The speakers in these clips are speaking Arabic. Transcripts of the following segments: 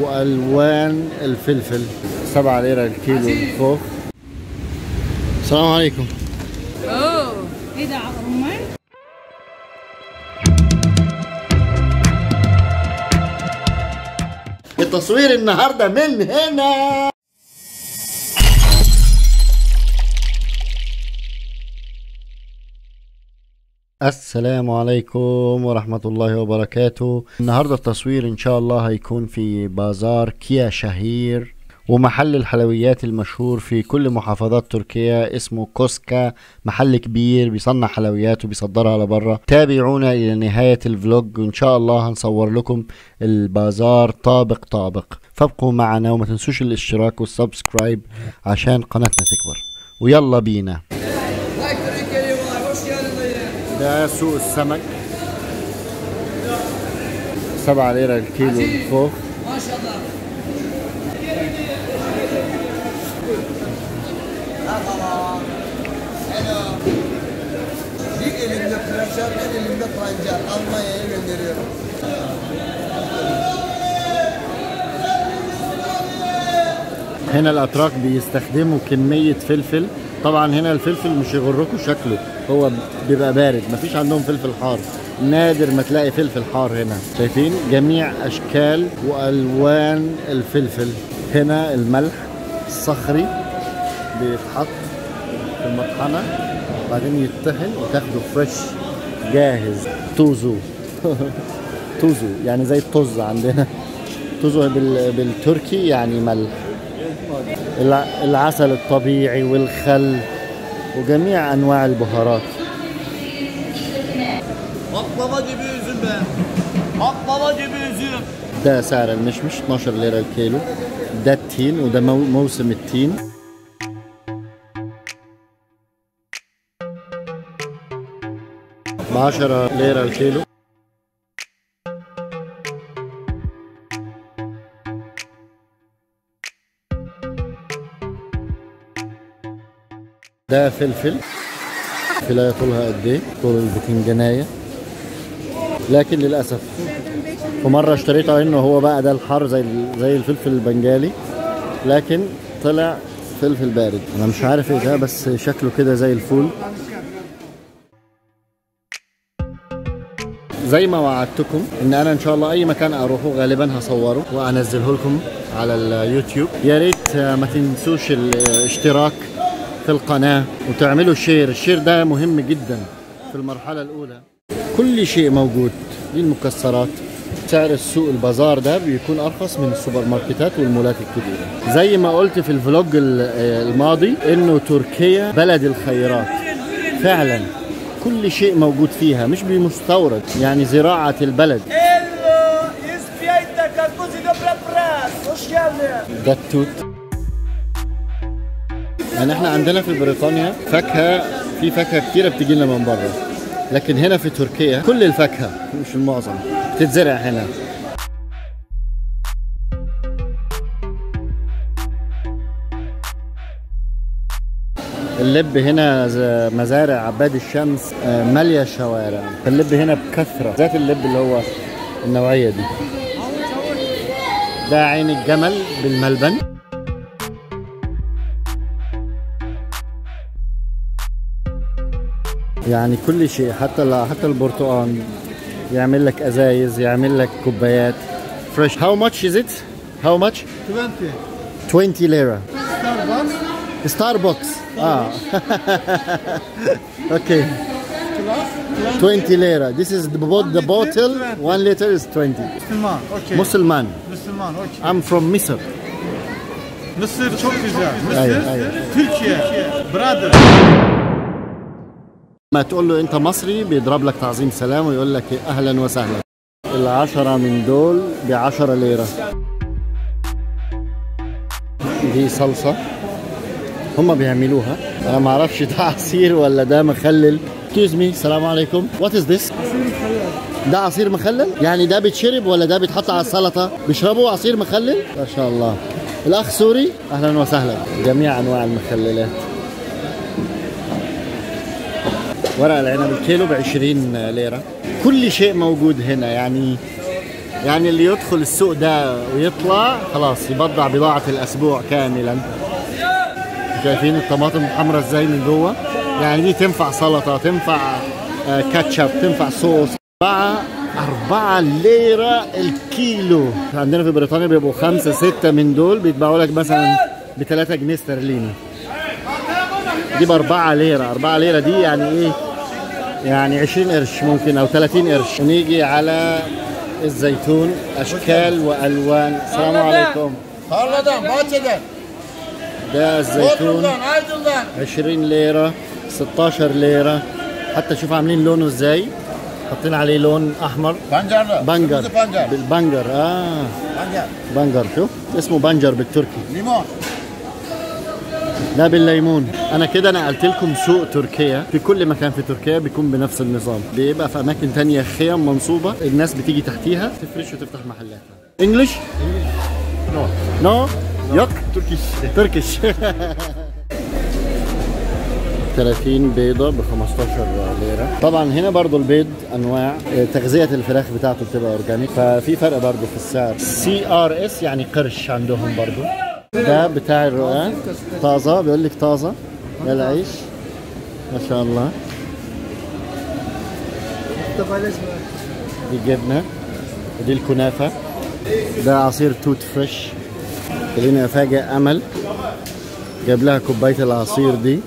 وألوان الفلفل. 7 ليرة الكيلو الخوخ السلام عليكم. أوه إيه ده رمان؟ التصوير النهارده من هنا. السلام عليكم ورحمة الله وبركاته. النهاردة التصوير إن شاء الله هيكون في بازار كيا شهير ومحل الحلويات المشهور في كل محافظات تركيا اسمه كوسكا محل كبير بيصنع حلويات وبيصدرها لبرا تابعونا إلى نهاية ال vlog وإن شاء الله هنصور لكم البازار طابق طابق. فابقوا معنا وما تنسوش الاشتراك وال subscribe عشان قناتنا تكبر. ويلا بينا. ده سوق السمك سبعة ليرة الكيلو elimde pancar. Almanya'ya gönderiyorum. هنا الأتراك بيستخدموا كمية فلفل طبعا هنا الفلفل مش يغركوا شكله هو بيبقى بارد مفيش عندهم فلفل حار. نادر ما تلاقي فلفل حار هنا. شايفين؟ جميع أشكال وألوان الفلفل. هنا الملح الصخري بيتحط في المطحنة بعدين يتطحن وتاخده فريش جاهز. توزو. توزو يعني زي الطز عندنا. توزو بال... بالتركي يعني ملح. الع- العسل الطبيعي والخل. وجميع أنواع البهارات. ده سعر المشمش 12 ليرة الكيلو. ده التين وده مو موسم التين. ب 10 ليرة الكيلو. ده فلفل. فلاية طولها قد إيه؟ طول البتنجانية. لكن للأسف في مرة اشتريت إنه هو بقى ده الحار زي زي الفلفل البنجالي. لكن طلع فلفل بارد. أنا مش عارف إيه ده بس شكله كده زي الفول. زي ما وعدتكم إن أنا إن شاء الله أي مكان أروحه غالبا هصوره وأنزله لكم على اليوتيوب يا ريت ما تنسوش الاشتراك. في القناة وتعملوا share. ال share ده مهم جدا في المرحلة الأولى. كل شيء موجود دي المكسرات سعر السوق البازار ده بيكون أرخص من السوبر ماركتات والمولات الكبيرة. زي ما قلت في ال vlog ال- الماضي إنه تركيا بلد الخيرات. فعلا كل شيء موجود فيها مش بمستورد يعني زراعة البلد. ده التوت يعني إحنا عندنا في بريطانيا فاكهة في فاكهة كتيرة بتجي لنا من بره. لكن هنا في تركيا كل الفاكهة مش المعظم بتتزرع هنا. اللب هنا مزارع عباد الشمس آه، مالية الشوارع اللب هنا بكثرة ذات اللب اللي هو النوعية دي. ده عين الجمل بالملبن. يعني كل شيء حتى حتى البرتقال. يعمل لك أزايز يعمل لك كوبايات. fresh how much is it how much 20 20 ليره ستاربكس ستاربكس آه okay 20 ليره this is the bottle 1 liter is 20 Müslüman okay Müslüman Müslüman okay I'm from مصر مصر تشوف مصر تركيا brother ما تقول له انت مصري بيضرب لك تعظيم سلام ويقول لك أهلا وسهلا. العشرة من دول بعشرة ليرة. دي صلصة. هم بيعملوها. أنا ما أعرفش ده عصير ولا ده مخلل. Excuse me. السلام عليكم. What is this? ده عصير مخلل؟ يعني ده بيتشرب ولا ده بيتحط على السلطة؟ بيشربوا عصير مخلل؟ ما شاء الله. الأخ سوري أهلا وسهلا. جميع أنواع المخللات. ورق العنب الكيلو ب 20 ليرة. كل شيء موجود هنا يعني يعني اللي يدخل السوق ده ويطلع خلاص يبضع بضاعة الأسبوع كاملا. شايفين الطماطم الحمراء إزاي من جوه؟ يعني دي تنفع سلطة تنفع آه، كاتشب تنفع صوص. أربعة أربعة ليرة الكيلو. عندنا في بريطانيا بيبقوا خمسة ستة من دول بيتباعوا لك مثلا بثلاثة جنيه استرليني. دي بأربعة ليرة. أربعة ليرة دي يعني إيه؟ يعني 20 قرش ممكن أو 30 قرش. ونيجي على الزيتون أشكال وألوان. السلام عليكم. ده الزيتون. Bodrum'dan, Aydın'dan. 20 ليرة 16 ليرة. حتى شوف عاملين لونه إزاي. حاطين عليه لون أحمر. بنجر. pancar. بالبنجر. آه. Pancar. بنجر شوف اسمه بنجر بالتركي. Limon. ده بالليمون. أنا كده نقلت لكم سوق تركيا. في كل مكان في تركيا بيكون بنفس النظام. بيبقى في أماكن تانية خيام منصوبة. الناس بتيجي تحتيها تفرش وتفتح محلات English no no yok Turkish Turkish 30 بيضة ب 15 ليرة. طبعا هنا برضو البيض أنواع. آه، تغذية الفراخ بتاعته بتبقى organic. ففي فرق برضو في السعر. CRS يعني قرش عندهم برضو. ده بتاع الرقاق. طازة بيقول لك طازة. ده العيش. ما شاء الله. دي جبنة. ودي الكنافة. ده عصير توت فريش. خليني افاجئ أمل. جاب لها كوباية العصير دي.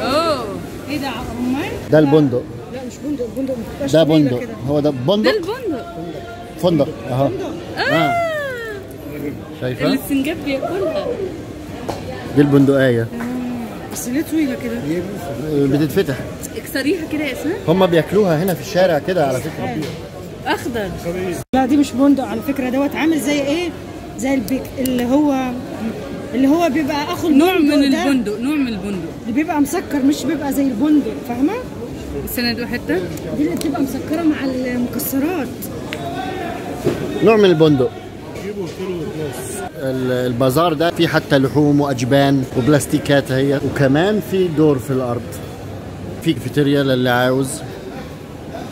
أوه. إيه ده؟ رمان؟ ده البندق. لا مش بندق. بندق ما بتبقاش ده بندق. هو ده ده بندق البندق. فندق. اهو آه. شايفة؟ السنجاب بياكلها. دي البندقية. بس ليه طويلة كده. بتتفتح. اكسريها كده يا اسماء هم بياكلوها هنا في الشارع كده على فكرة. أخضر. لا دي مش بندق على فكرة دوت عامل زي إيه؟ زي البيك اللي هو اللي هو بيبقى أخو نوع من البندق نوع من البندق. اللي بيبقى مسكر مش بيبقى زي البندق فاهمة؟ استنى ادوق حتة دي اللي بتبقى مسكرة مع المكسرات. نوع من البندق. ال- البازار ده فيه حتى لحوم وأجبان وبلاستيكات هي وكمان في دور في الأرض. في كافيتيريا للي عاوز.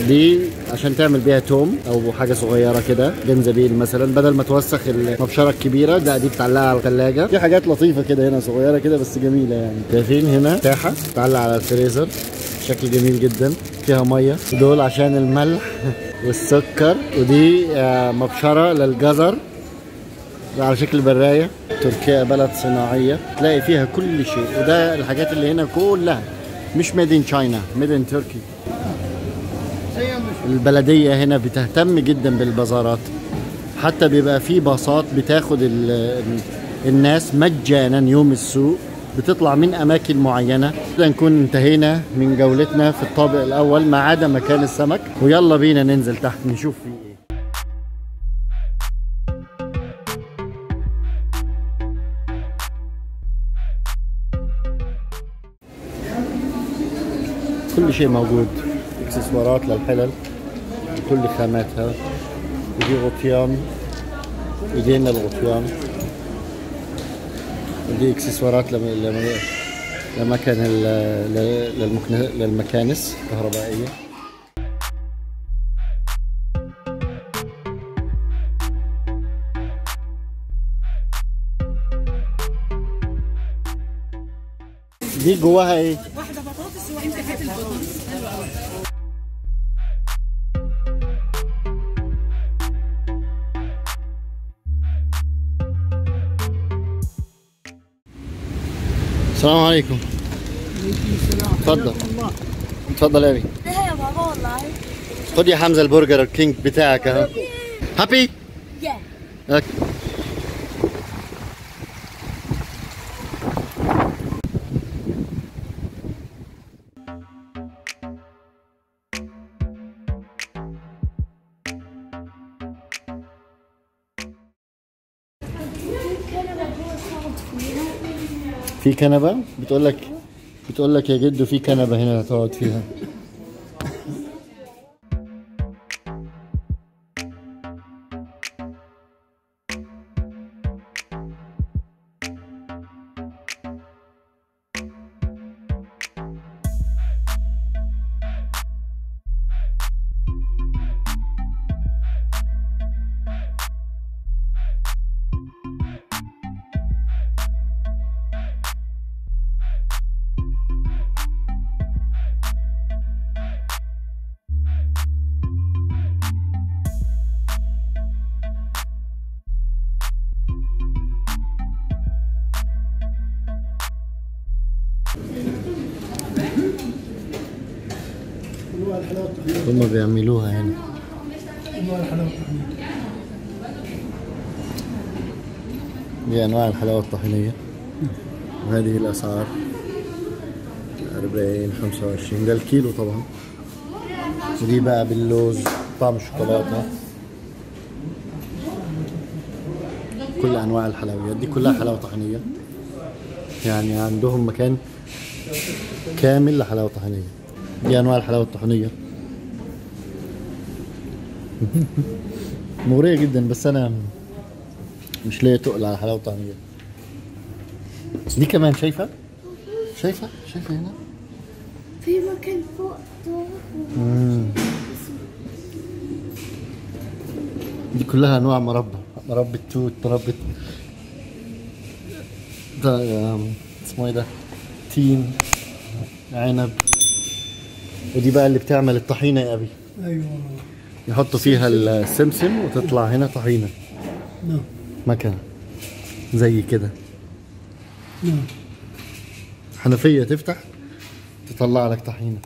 دي عشان تعمل بيها توم أو حاجة صغيرة كده جنزبيل مثلا بدل ما توسخ المبشرة الكبيرة لا دي بتعلقها على الثلاجه في حاجات لطيفة كده هنا صغيرة كده بس جميلة يعني. شايفين هنا تاحه بتعلق على الفريزر. شكل جميل جدا. فيها مية. دول عشان الملح والسكر. ودي آه، مبشرة للجزر. ده على شكل براية تركيا بلد صناعية تلاقي فيها كل شيء وده الحاجات اللي هنا كلها. مش ميد ان تشاينا ميد ان تركي البلدية هنا بتهتم جدا بالبازارات. حتى بيبقى في باصات بتاخد ال- ال- الناس مجانا يوم السوق. بتطلع من أماكن معينة. كده نكون انتهينا من جولتنا في الطابق الأول ما عدا مكان السمك. ويلا بينا ننزل تحت نشوف فيه. كل شيء موجود. إكسسوارات للحلل بكل خاماتها. ودي غطيان ايدينا الغطيان. ودي إكسسوارات لم... لم... لمكان للمكن... للمكانس الكهربائية. دي جواها إيه؟ السلام عليكم. اتفضل اتفضل يا أبي. يا بابا والله خد يا حمزة البرجر الكينج بتاعك اهو happy يا في كنبة؟ بتقول لك بتقول لك يا جدو في كنبة هنا هتقعد فيها. هما بيعملوها هنا. دي أنواع الحلاوة الطحينية. وهذه الأسعار. 40 25 ده الكيلو طبعا. ودي بقى باللوز طعم الشوكولاتة. كل أنواع الحلويات دي كلها حلاوة طحينية. يعني عندهم مكان كامل لحلاوة طحينية. دي أنواع الحلاوة الطحينية. مغرية جدا بس أنا مش لاقي تقل على حلاوة طحينيه دي كمان شايفة؟ شايفة؟ شايفة هنا؟ في مكان فوق دي كلها أنواع مربى. مربى توت مربى ده اسمه إيه ده؟ تين عنب. ودي بقى اللي بتعمل الطحينة يا أبي. أيوه. يحطوا فيها السمسم وتطلع هنا طحينة. نعم. مكنه زي كده. نعم. حنفية تفتح تطلع لك طحينة.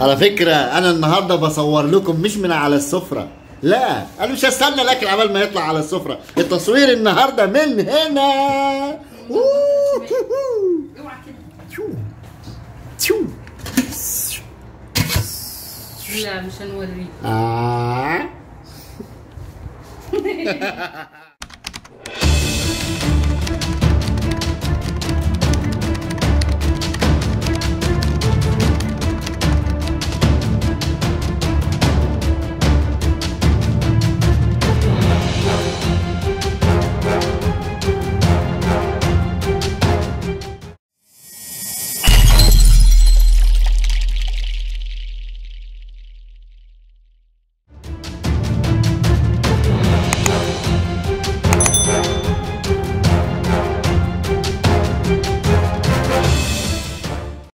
على فكرة أنا النهاردة بصور لكم مش من على السفرة. لا أنا مش هستنى الأكل عبال ما يطلع على السفرة. التصوير النهاردة من هنا. لا مش هنوريك. آه.